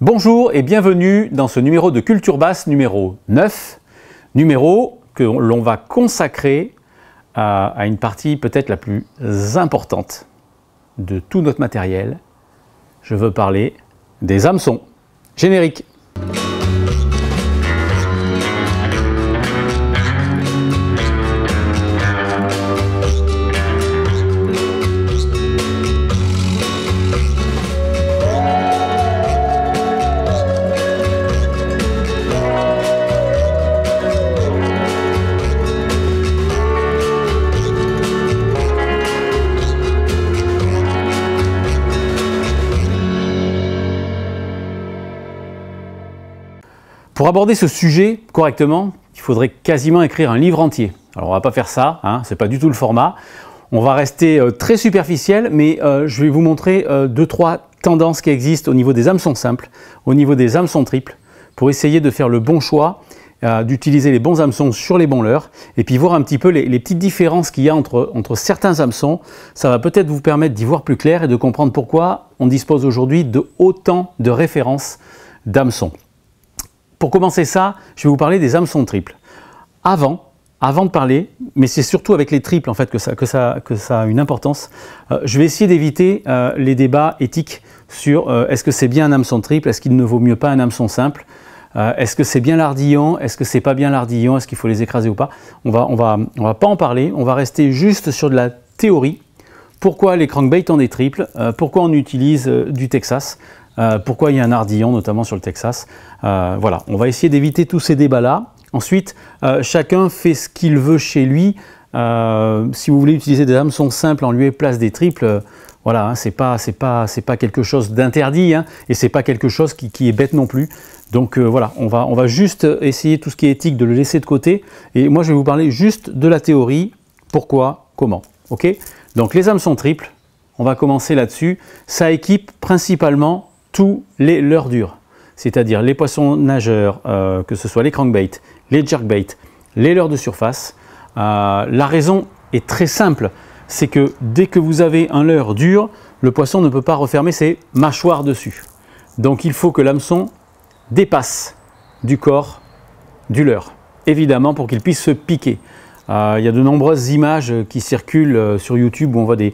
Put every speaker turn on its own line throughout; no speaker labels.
Bonjour et bienvenue dans ce numéro de Culture Basse numéro 9, numéro que l'on va consacrer à, une partie peut-être la plus importante de tout notre matériel. Je veux parler des hameçons. Générique. Pour aborder ce sujet correctement, il faudrait quasiment écrire un livre entier. Alors on va pas faire ça, hein, c'est pas du tout le format. On va rester euh, très superficiel, mais euh, je vais vous montrer euh, deux trois tendances qui existent au niveau des hameçons simples, au niveau des hameçons triples, pour essayer de faire le bon choix, d'utiliser les bons hameçons sur les bons leurres, et puis voir un petit peu les, les petites différences qu'il y a entre, entre certains hameçons. Ça va peut-être vous permettre d'y voir plus clair et de comprendre pourquoi on dispose aujourd'hui de autant de références d'hameçons. Pour commencer ça, je vais vous parler des hameçons triples. Avant, avant de parler, mais c'est surtout avec les triples en fait que ça, que ça, que ça a une importance, euh, je vais essayer d'éviter euh, les débats éthiques sur euh, est-ce que c'est bien un hameçon triple, est-ce qu'il ne vaut mieux pas un hameçon simple, est-ce que c'est bien l'ardillon, est-ce que c'est pas bien l'ardillon, est-ce qu'il faut les écraser ou pas. On va, on va, on va pas en parler, on va rester juste sur de la théorie. Pourquoi les crankbaits ont des triples, pourquoi on utilise du Texas, euh, pourquoi il y a un ardillon, notamment sur le Texas. Euh, voilà, on va essayer d'éviter tous ces débats-là. Ensuite, euh, chacun fait ce qu'il veut chez lui. Si vous voulez utiliser des hameçons simples en lieu et place des triples, voilà, hein, c'est pas, pas, quelque chose d'interdit, hein, et c'est pas quelque chose qui, est bête non plus. Donc voilà, on va, on va juste essayer tout ce qui est éthique de le laisser de côté. Et moi, je vais vous parler juste de la théorie, pourquoi, comment? Ok? Donc les hameçons triples, on va commencer là-dessus. Ça équipe principalement tous les leurres durs, c'est-à-dire les poissons nageurs, euh, que ce soit les crankbaits, les jerkbaits, les leurres de surface. Euh, la raison est très simple, c'est que dès que vous avez un leurre dur, le poisson ne peut pas refermer ses mâchoires dessus. Donc il faut que l'hameçon dépasse du corps du leurre, évidemment pour qu'il puisse se piquer. Euh, il y a de nombreuses images qui circulent sur YouTube où on voit des,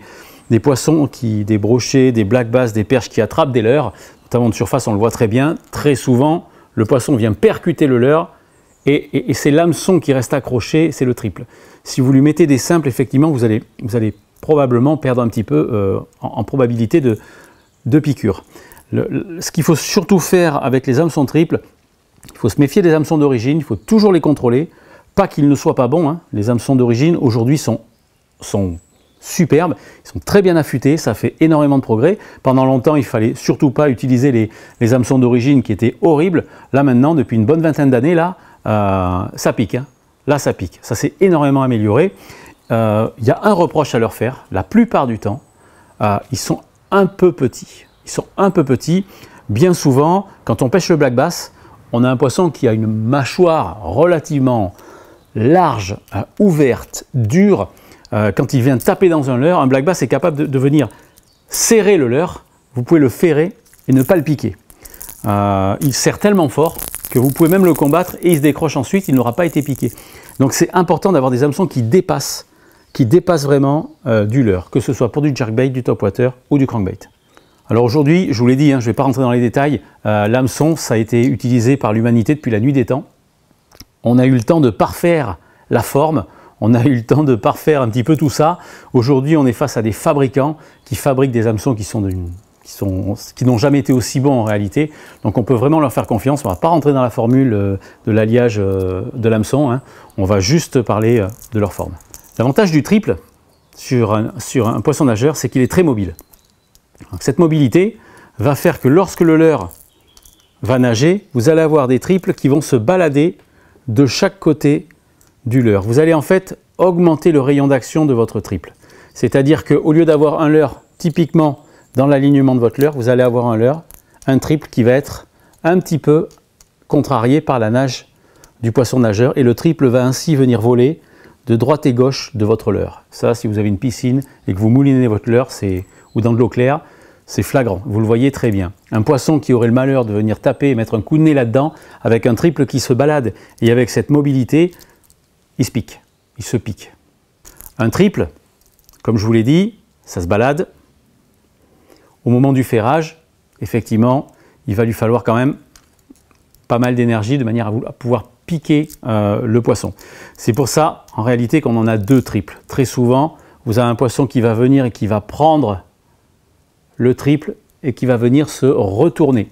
des poissons, qui, des brochets, des black bass, des perches qui attrapent des leurres, notamment de surface, on le voit très bien. Très souvent, le poisson vient percuter le leurre et, c'est l'hameçon qui reste accroché, c'est le triple. Si vous lui mettez des simples, effectivement, vous allez, probablement perdre un petit peu euh, en, probabilité de, piqûre. Ce qu'il faut surtout faire avec les hameçons triples, il faut se méfier des hameçons d'origine, il faut toujours les contrôler. Pas qu'ils ne soient pas bons, hein. les hameçons d'origine aujourd'hui sont superbes, ils sont très bien affûtés, ça fait énormément de progrès. Pendant longtemps, il fallait surtout pas utiliser les, les hameçons d'origine qui étaient horribles. Là maintenant, depuis une bonne vingtaine d'années, là, euh, ça pique. hein. Là, ça pique. Ça s'est énormément amélioré. Euh, Il y a un reproche à leur faire, la plupart du temps, euh, ils sont un peu petits. Ils sont un peu petits. Bien souvent, quand on pêche le black bass, on a un poisson qui a une mâchoire relativement large, ouverte, dure. Euh, quand il vient taper dans un leurre, un black bass est capable de, venir serrer le leurre. Vous pouvez le ferrer et ne pas le piquer. Euh, il serre tellement fort que vous pouvez même le combattre et il se décroche ensuite, il n'aura pas été piqué. Donc c'est important d'avoir des hameçons qui dépassent, qui dépassent vraiment euh, du leurre, que ce soit pour du jerkbait, du topwater ou du crankbait. Alors aujourd'hui, je vous l'ai dit, hein, je ne vais pas rentrer dans les détails, l'hameçon, ça a été utilisé par l'humanité depuis la nuit des temps. On a eu le temps de parfaire la forme, on a eu le temps de parfaire un petit peu tout ça. Aujourd'hui, on est face à des fabricants qui fabriquent des hameçons qui n'ont jamais été aussi bons en réalité. Donc on peut vraiment leur faire confiance. On ne va pas rentrer dans la formule euh, de l'alliage euh, de l'hameçon. hein. On va juste parler euh, de leur forme. L'avantage du triple sur un, poisson nageur, c'est qu'il est très mobile. Cette mobilité va faire que lorsque le leurre va nager, vous allez avoir des triples qui vont se balader de chaque côté du leurre. Vous allez en fait augmenter le rayon d'action de votre triple. C'est-à-dire qu'au lieu d'avoir un leurre typiquement dans l'alignement de votre leurre, vous allez avoir un leurre, un triple qui va être un petit peu contrarié par la nage du poisson nageur et le triple va ainsi venir voler de droite et gauche de votre leurre. Ça, si vous avez une piscine et que vous moulinez votre leurre, ou dans de l'eau claire, C'est flagrant, vous le voyez très bien. Un poisson qui aurait le malheur de venir taper et mettre un coup de nez là-dedans, avec un triple qui se balade et avec cette mobilité, il se pique, il se pique. Un triple, comme je vous l'ai dit, ça se balade. Au moment du ferrage, effectivement, il va lui falloir quand même pas mal d'énergie de manière à pouvoir piquer euh, le poisson. C'est pour ça, en réalité, qu'on en a deux triples. Très souvent, vous avez un poisson qui va venir et qui va prendre le triple et qui va venir se retourner.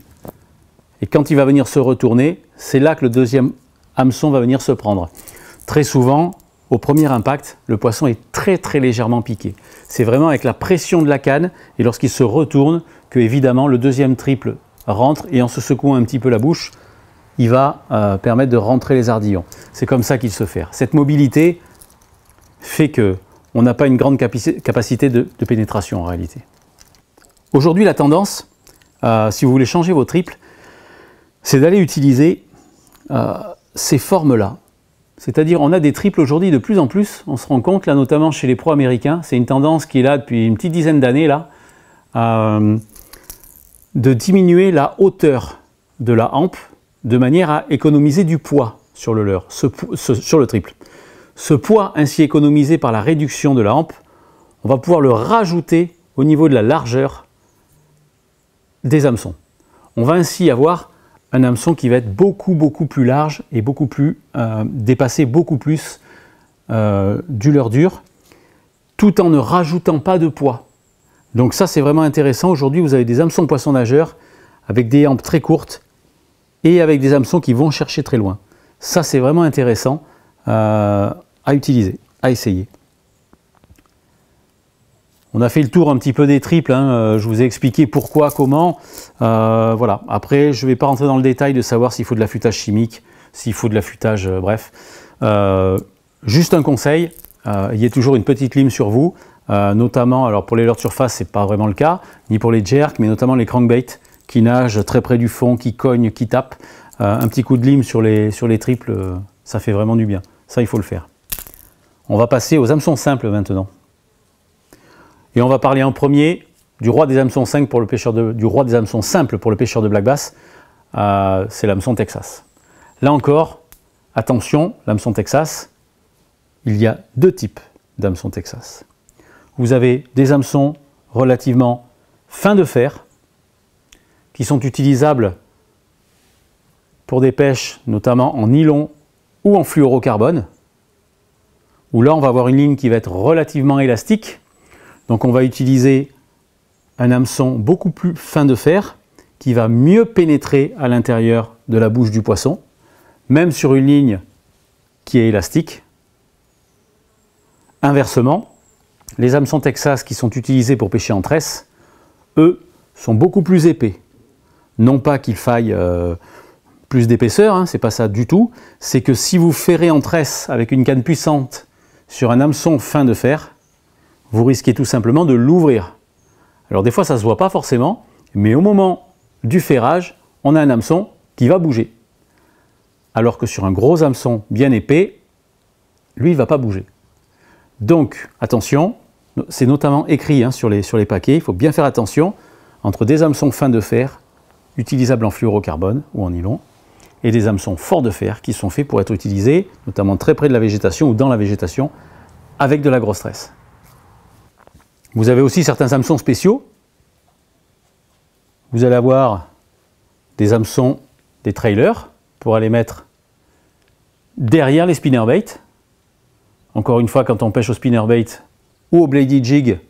Et quand il va venir se retourner, c'est là que le deuxième hameçon va venir se prendre. Très souvent, au premier impact, le poisson est très très légèrement piqué. C'est vraiment avec la pression de la canne et lorsqu'il se retourne que évidemment le deuxième triple rentre et en se secouant un petit peu la bouche, il va euh, permettre de rentrer les ardillons. C'est comme ça qu'il se fait. Cette mobilité fait que on n'a pas une grande capacité de, pénétration en réalité. Aujourd'hui, la tendance, euh, si vous voulez changer vos triples, c'est d'aller utiliser euh, ces formes-là. C'est-à-dire, on a des triples aujourd'hui de plus en plus, on se rend compte, là notamment chez les pros américains, c'est une tendance qui est là depuis une petite dizaine d'années, là, de diminuer la hauteur de la hampe de manière à économiser du poids sur le leurre, sur le triple. Ce poids ainsi économisé par la réduction de la hampe, on va pouvoir le rajouter au niveau de la largeur des hameçons. On va ainsi avoir un hameçon qui va être beaucoup beaucoup plus large et beaucoup plus euh, dépasser beaucoup plus euh, du leurre dur, tout en ne rajoutant pas de poids. Donc ça c'est vraiment intéressant. Aujourd'hui vous avez des hameçons poisson nageurs avec des hampes très courtes et avec des hameçons qui vont chercher très loin. Ça, c'est vraiment intéressant euh, à utiliser, à essayer. On a fait le tour un petit peu des triples, hein, euh, je vous ai expliqué pourquoi, comment. Euh, voilà. Après, je ne vais pas rentrer dans le détail de savoir s'il faut de l'affûtage chimique, s'il faut de l'affûtage, bref. juste un conseil, il y a toujours une petite lime sur vous, notamment, alors pour les leurres de surface, ce n'est pas vraiment le cas, ni pour les jerks, mais notamment les crankbaits qui nage très près du fond, qui cogne, qui tape. Euh, un petit coup de lime sur les, sur les triples, euh, ça fait vraiment du bien. Ça, il faut le faire. On va passer aux hameçons simples maintenant. Et on va parler en premier du roi des hameçons 5 pour le pêcheur de, du roi des hameçons simples pour le pêcheur de black bass. Euh, c'est l'hameçon Texas. Là encore, attention, l'hameçon Texas, il y a deux types d'hameçons Texas. Vous avez des hameçons relativement fins de fer, qui sont utilisables pour des pêches, notamment en nylon ou en fluorocarbone, où là on va avoir une ligne qui va être relativement élastique. Donc on va utiliser un hameçon beaucoup plus fin de fer qui va mieux pénétrer à l'intérieur de la bouche du poisson, même sur une ligne qui est élastique. Inversement, les hameçons Texas qui sont utilisés pour pêcher en tresse, eux, sont beaucoup plus épais. Non pas qu'il faille euh, plus d'épaisseur, hein, c'est pas ça du tout. C'est que si vous ferrez en tresse avec une canne puissante sur un hameçon fin de fer, vous risquez tout simplement de l'ouvrir. Alors des fois ça se voit pas forcément, mais au moment du ferrage, on a un hameçon qui va bouger. Alors que sur un gros hameçon bien épais, lui il va pas bouger. Donc attention, c'est notamment écrit hein, sur, les, sur les paquets, il faut bien faire attention entre des hameçons fins de fer utilisables en fluorocarbone ou en nylon, et des hameçons forts de fer qui sont faits pour être utilisés, notamment très près de la végétation ou dans la végétation, avec de la grosse tresse. Vous avez aussi certains hameçons spéciaux. Vous allez avoir des hameçons, des trailers, pour aller mettre derrière les spinnerbaits. Encore une fois, quand on pêche au spinnerbait ou au bladed jig,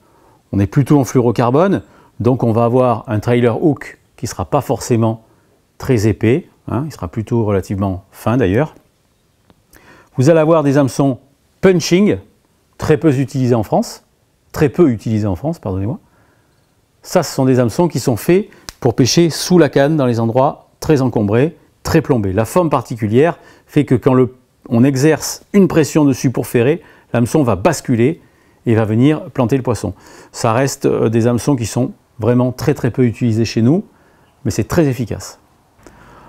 on est plutôt en fluorocarbone, donc on va avoir un trailer hook qui ne sera pas forcément très épais, hein, il sera plutôt relativement fin d'ailleurs. Vous allez avoir des hameçons punching, très peu utilisés en France, très peu utilisés en France, pardonnez-moi. Ça, ce sont des hameçons qui sont faits pour pêcher sous la canne dans les endroits très encombrés, très plombés. La forme particulière fait que quand on exerce une pression dessus pour ferrer, l'hameçon va basculer et va venir planter le poisson. Ça reste euh, des hameçons qui sont vraiment très très peu utilisés chez nous mais c'est très efficace.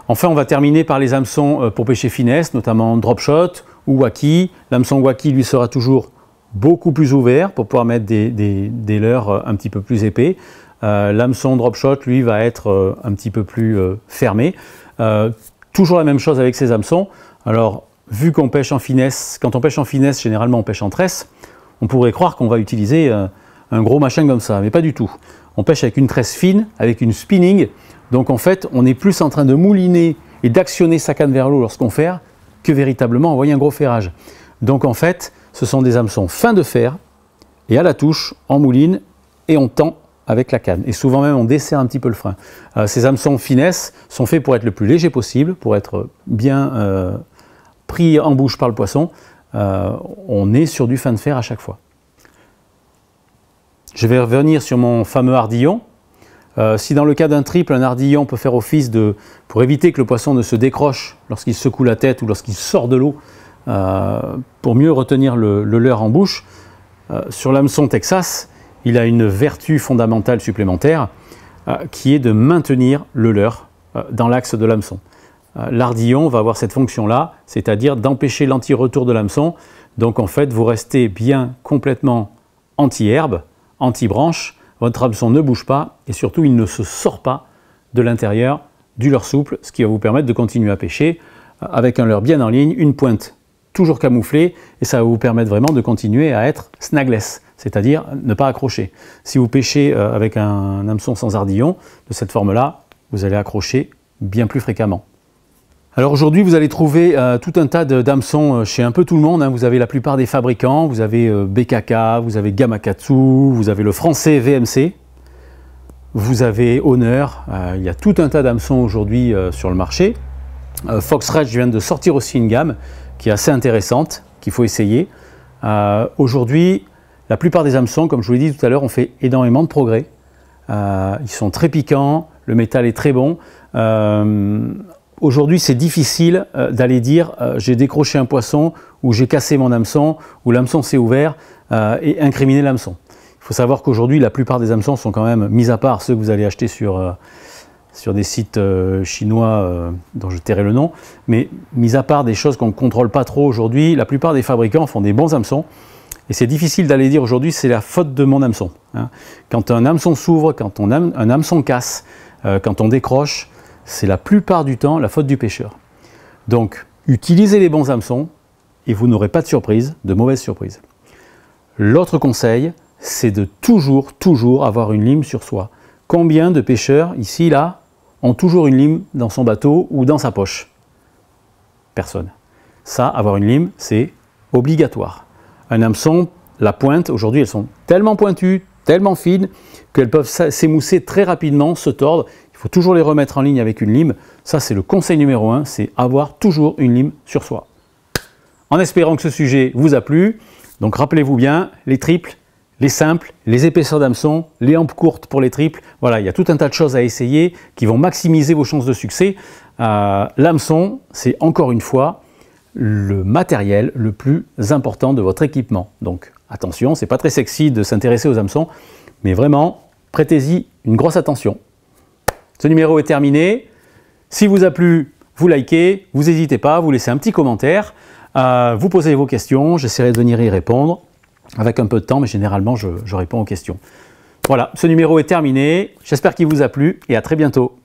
Enfin, on va terminer par les hameçons euh, pour pêcher finesse, notamment drop shot ou waki. L'hameçon waki lui sera toujours beaucoup plus ouvert pour pouvoir mettre des, des, leurres euh, un petit peu plus épais. L'hameçon drop shot, lui, va être un petit peu plus fermé. toujours la même chose avec ces hameçons. Alors, vu qu'on pêche en finesse, quand on pêche en finesse, généralement on pêche en tresse, on pourrait croire qu'on va utiliser un gros machin comme ça, mais pas du tout. On pêche avec une tresse fine, avec une spinning, donc en fait, on est plus en train de mouliner et d'actionner sa canne vers l'eau lorsqu'on ferre que véritablement envoyer un gros ferrage. Donc en fait, ce sont des hameçons fins de fer et à la touche, on mouline et on tend avec la canne. Et souvent même, on desserre un petit peu le frein. Euh, ces hameçons finesse sont faits pour être le plus léger possible, pour être bien euh, pris en bouche par le poisson. Euh, on est sur du fin de fer à chaque fois. Je vais revenir sur mon fameux ardillon. Si dans le cas d'un triple, un ardillon peut faire office de, pour éviter que le poisson ne se décroche lorsqu'il secoue la tête ou lorsqu'il sort de l'eau, pour mieux retenir le, leurre en bouche, euh, sur l'hameçon Texas, il a une vertu fondamentale supplémentaire qui est de maintenir le leurre dans l'axe de l'hameçon. L'ardillon va avoir cette fonction-là, c'est-à-dire d'empêcher l'anti-retour de l'hameçon. Donc en fait, vous restez bien complètement anti-herbe, anti-branche, votre hameçon ne bouge pas et surtout il ne se sort pas de l'intérieur du leurre souple, ce qui va vous permettre de continuer à pêcher euh, avec un leurre bien en ligne, une pointe toujours camouflée et ça va vous permettre vraiment de continuer à être snagless, c'est-à-dire ne pas accrocher. Si vous pêchez euh, avec un hameçon sans ardillon, de cette forme-là, vous allez accrocher bien plus fréquemment. Alors aujourd'hui, vous allez trouver euh, tout un tas d'hameçons euh, chez un peu tout le monde. Hein. Vous avez la plupart des fabricants, vous avez euh, BKK, vous avez Gamakatsu, vous avez le français VMC, vous avez Honor. il y a tout un tas d'hameçons aujourd'hui sur le marché. Fox Rage vient de sortir aussi une gamme qui est assez intéressante, qu'il faut essayer. aujourd'hui, la plupart des hameçons, comme je vous l'ai dit tout à l'heure, ont fait énormément de progrès. ils sont très piquants, le métal est très bon. Aujourd'hui, c'est difficile euh, d'aller dire euh, j'ai décroché un poisson ou j'ai cassé mon hameçon ou l'hameçon s'est ouvert euh, et incriminer l'hameçon. Il faut savoir qu'aujourd'hui, la plupart des hameçons sont quand même, mis à part ceux que vous allez acheter sur, sur des sites chinois dont je tairai le nom, mais mis à part des choses qu'on ne contrôle pas trop aujourd'hui, la plupart des fabricants font des bons hameçons. Et c'est difficile d'aller dire aujourd'hui c'est la faute de mon hameçon. Hein. Quand un hameçon s'ouvre, quand on un hameçon casse, quand on décroche, c'est la plupart du temps la faute du pêcheur. Donc, utilisez les bons hameçons et vous n'aurez pas de surprise, de mauvaises surprises. L'autre conseil, c'est de toujours, toujours avoir une lime sur soi. Combien de pêcheurs, ici, là, ont toujours une lime dans son bateau ou dans sa poche Personne. Ça, avoir une lime, c'est obligatoire. Un hameçon, la pointe, aujourd'hui, elles sont tellement pointues, tellement fines, qu'elles peuvent s'émousser très rapidement, se tordre. Il faut toujours les remettre en ligne avec une lime. Ça, c'est le conseil numéro un, c'est avoir toujours une lime sur soi. En espérant que ce sujet vous a plu, donc rappelez-vous bien, les triples, les simples, les épaisseurs d'hameçon, les hampes courtes pour les triples. Voilà, il y a tout un tas de choses à essayer qui vont maximiser vos chances de succès. Euh, l'hameçon, c'est encore une fois le matériel le plus important de votre équipement. Donc attention, c'est pas très sexy de s'intéresser aux hameçons, mais vraiment, prêtez-y une grosse attention. Ce numéro est terminé. Si vous a plu, vous likez, vous n'hésitez pas, vous laissez un petit commentaire, euh, vous posez vos questions, j'essaierai de venir y répondre avec un peu de temps, mais généralement je réponds aux questions. Voilà, ce numéro est terminé, j'espère qu'il vous a plu et à très bientôt.